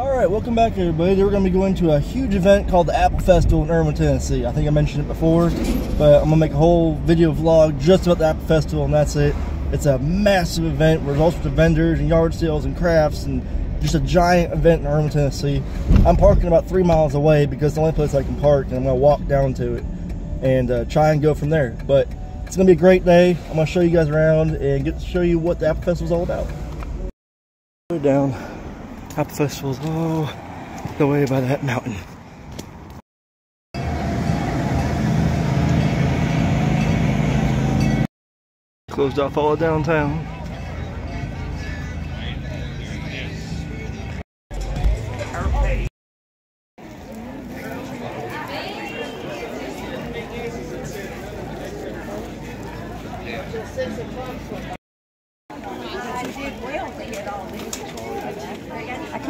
All right, welcome back, everybody. We're to be going to a huge event called the Apple Festival in Erwin, Tennessee. I think I mentioned it before, but I'm to make a whole video vlog just about the Apple Festival, and that's it. It's a massive event where there's all sorts of vendors and yard sales and crafts and just a giant event in Erwin, Tennessee. I'm parking about three miles away because it's the only place I can park, and I'm to walk down to it and uh, try and go from there. But it's to be a great day. I'm to show you guys around and get to show you what the Apple Festival is all about. Down. Apple Festival's all the way by that mountain. Closed off all of downtown have done it.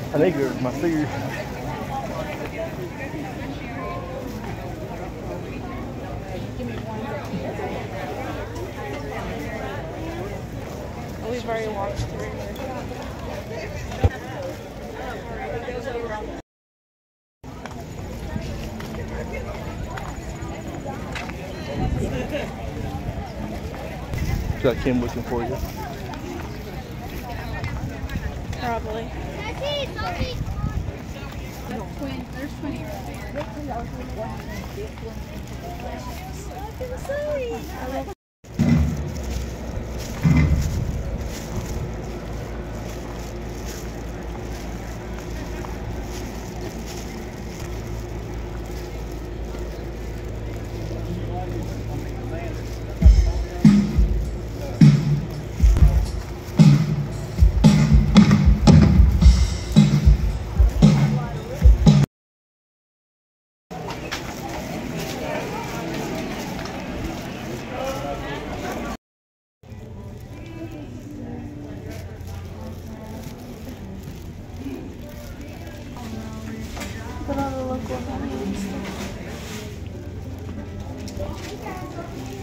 I think it was my figure. We've already walked through here. Got Kim looking for you. Probably. Put on the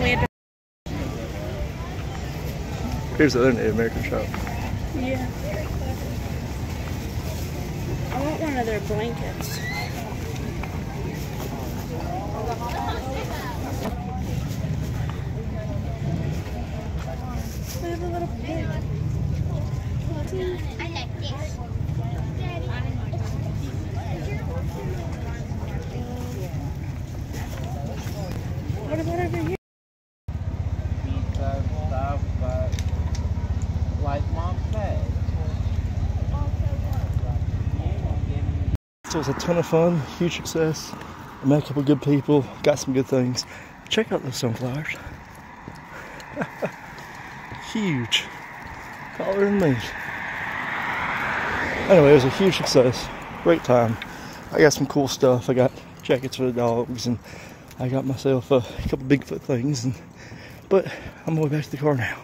later. Here's the other Native American shop. Yeah. I want one of their blankets. They have a little pig. I like this. What about over here? Stuff, but like mom said, So it was a ton of fun, huge success. I met a couple good people, got some good things. Check out those sunflowers. huge. Taller than me. Anyway, it was a huge success. Great time. I got some cool stuff. I got jackets for the dogs and I got myself a couple Bigfoot things and but I'm going back to the car now.